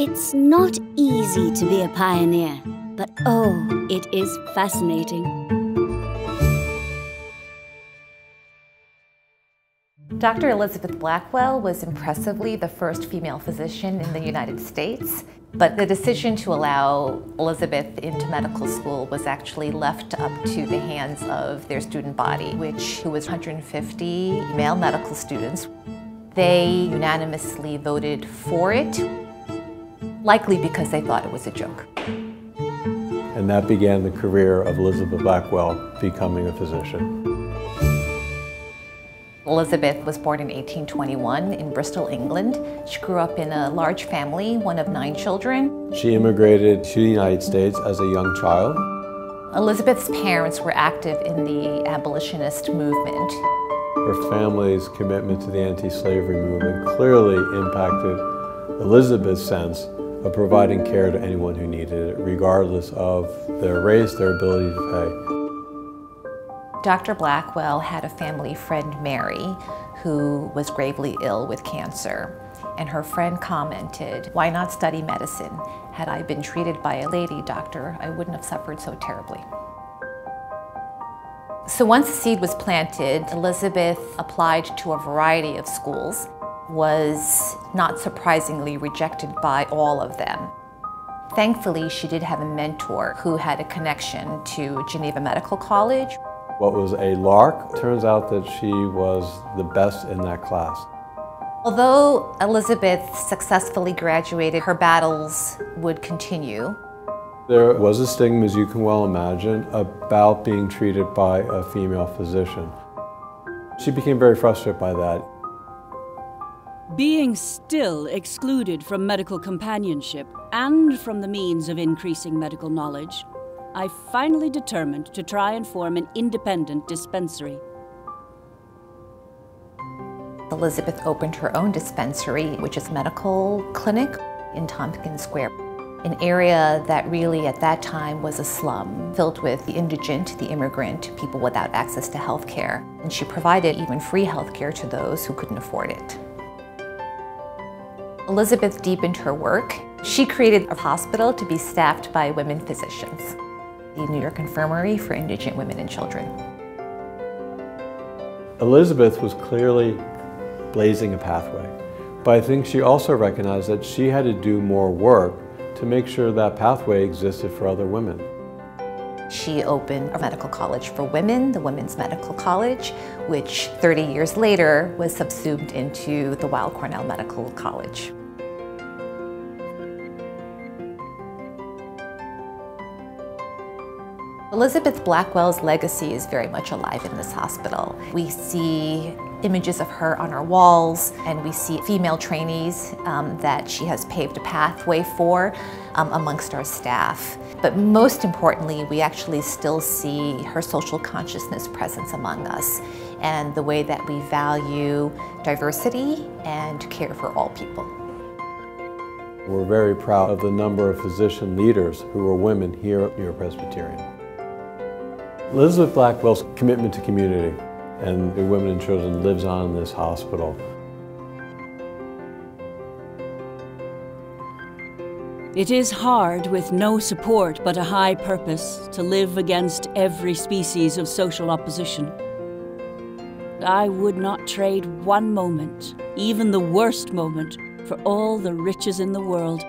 It's not easy to be a pioneer, but oh, it is fascinating. Dr. Elizabeth Blackwell was impressively the first female physician in the United States, but the decision to allow Elizabeth into medical school was actually left up to the hands of their student body, which was 150 male medical students. They unanimously voted for it likely because they thought it was a joke. And that began the career of Elizabeth Blackwell becoming a physician. Elizabeth was born in 1821 in Bristol, England. She grew up in a large family, one of nine children. She immigrated to the United States as a young child. Elizabeth's parents were active in the abolitionist movement. Her family's commitment to the anti-slavery movement clearly impacted Elizabeth's sense of providing care to anyone who needed it, regardless of their race, their ability to pay. Dr. Blackwell had a family friend, Mary, who was gravely ill with cancer. And her friend commented, why not study medicine? Had I been treated by a lady doctor, I wouldn't have suffered so terribly. So once the seed was planted, Elizabeth applied to a variety of schools was not surprisingly rejected by all of them. Thankfully, she did have a mentor who had a connection to Geneva Medical College. What was a lark turns out that she was the best in that class. Although Elizabeth successfully graduated, her battles would continue. There was a stigma, as you can well imagine, about being treated by a female physician. She became very frustrated by that. Being still excluded from medical companionship and from the means of increasing medical knowledge, I finally determined to try and form an independent dispensary. Elizabeth opened her own dispensary, which is a medical clinic in Tompkins Square, an area that really at that time was a slum filled with the indigent, the immigrant, people without access to health care. And she provided even free health care to those who couldn't afford it. Elizabeth deepened her work. She created a hospital to be staffed by women physicians, the New York Infirmary for Indigent Women and Children. Elizabeth was clearly blazing a pathway, but I think she also recognized that she had to do more work to make sure that pathway existed for other women. She opened a medical college for women, the Women's Medical College, which 30 years later was subsumed into the Weill Cornell Medical College. Elizabeth Blackwell's legacy is very much alive in this hospital. We see images of her on our walls, and we see female trainees um, that she has paved a pathway for um, amongst our staff. But most importantly, we actually still see her social consciousness presence among us and the way that we value diversity and care for all people. We're very proud of the number of physician leaders who are women here at New Presbyterian. Elizabeth Blackwell's commitment to community and the women and children lives on in this hospital. It is hard with no support but a high purpose to live against every species of social opposition. I would not trade one moment, even the worst moment, for all the riches in the world.